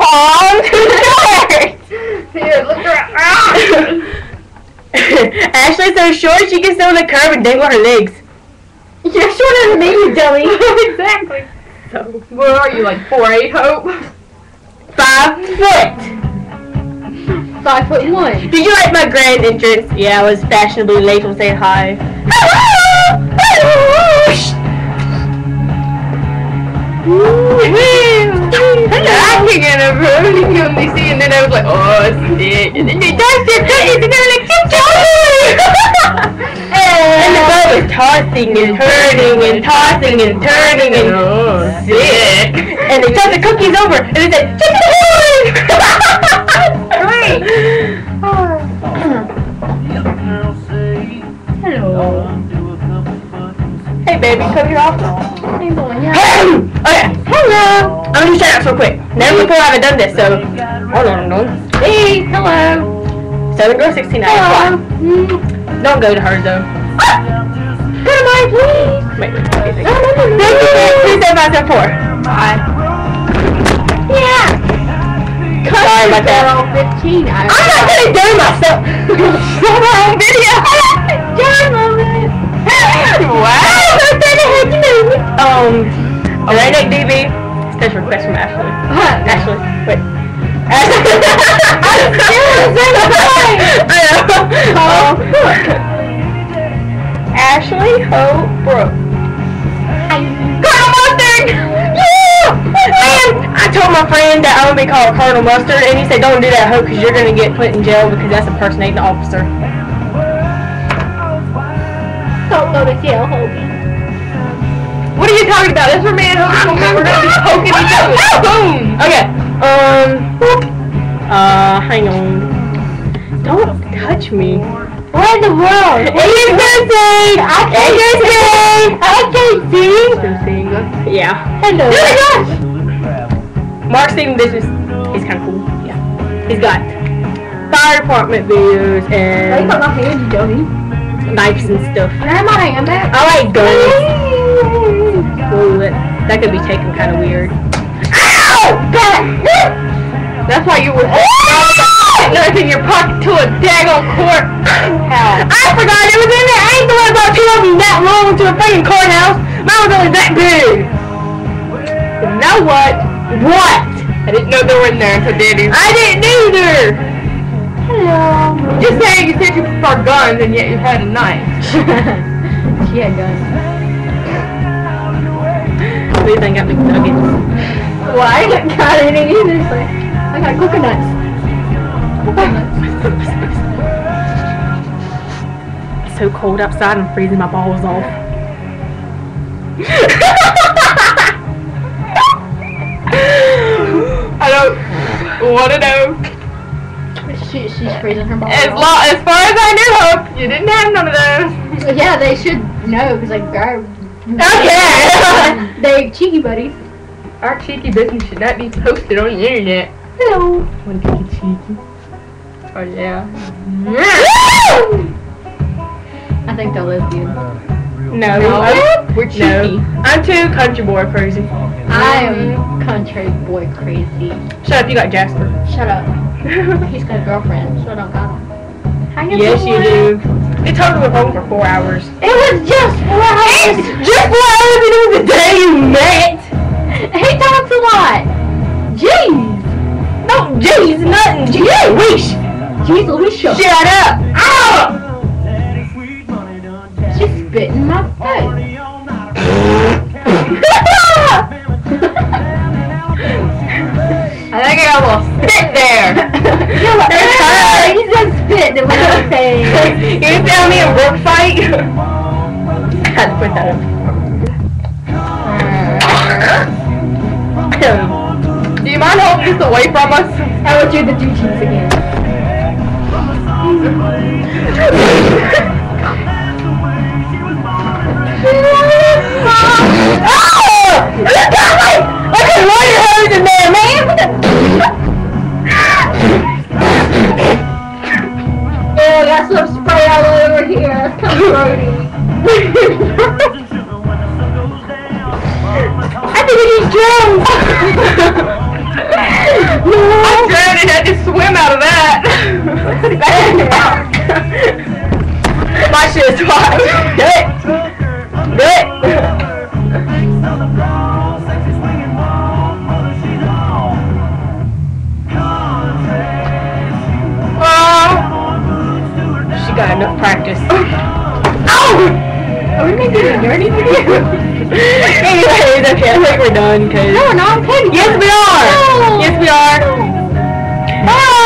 oh, short. Here, look around. Ashley's so short she can sit on the curb and dangle her legs. You're shorter than me, dummy. exactly. So What are you, like 4'8", Hope? five foot. Five foot one. Did you like my grand entrance? Yeah, I was fashionably late to say hi. I can't get. You can only see, and then I was like, oh, it's it. And then they touched it, and they were like, choo And the boat was tossing and turning and tossing and turning and Oh, sick. And they tossed the cookies over and they said. Hello. Hey baby, come here off. Hey, boy, yeah. okay. Hello. I'm gonna shout out real quick. Never before have I done this, so hold on, hold on. Hey, hello. Seven girl sixty nine. Hello. Don't go to her though. Go to mine, please. Wait, wait, wait, wait. No, About that. Girl, 15. I I'm not gonna do myself. Shut up, video. Download it. Wow. Um, right next DB. Special request from Ashley. Ashley, wait. Ashley. I know. Um, Ashley Hope my friend that I'm gonna be called Colonel Mustard, and he said, "Don't do that, Hope, because you're gonna get put in jail because that's impersonating an officer." Don't go to jail, Hobie. What are you talking about? That's where me and Hope we're gonna be poking each other. Boom! Okay. Um. Uh, hang on. Don't touch me. What in the world? It's Lucy. I can't see. I can't see. Lucy. Yeah. Hello. Oh my gosh. Mark Steven Business. He's kind of cool. Yeah. He's got fire department videos and got my hand, you knives and stuff. Can I have my hand back? I like guns. Ooh, that, that could be taken kind of weird. Ow! That's why you were nuts in your pocket to a daggone court. I forgot it was in there. I ain't the one about two of them that long to a freaking courthouse. Mine was only that big. You know what? What? I didn't know they were in there until Daddy. I didn't either. Hello. Just saying, you said you prefer guns and yet you had a knife. she had guns. You think got McNuggets? Well, I haven't got any either. So I got coconuts. It's so cold outside. I'm freezing my balls off. want to know. She, she's freezing her balls. As, off. long, as far as I knew, Hope, you didn't have none of those. Yeah, they should know because like they're Okay. they cheeky buddies. Our cheeky business should not be posted on the internet. Hello. Wanna get you cheeky? Oh yeah. I think they're lesbian. No. No, we're cheeky. No. I'm too country boy crazy. I am country boy crazy. Shut up. You got Jasper. Shut up. He's got a girlfriend, so I don't got him. Yes, you do. It took me home for four hours. It was just four hours. Just four hours and it was the day you met. He talks a lot. Jeez. No, jeez, nothing. Jeez, wish. Jeez, Alicia. Shut up. Ow! She spit in my face. I think I almost spit there. Yeah, he said spit in my face. you tell me a work fight? I had to put that up. Do you mind holding this away from us? I want you to do cheese again. Raphael over here. I think he's drunk. no. Are we making a dirty video? Anyways, okay, I think we're done, cause... No, we're not. kidding. Yes, we are! No. Yes, we are! Bye.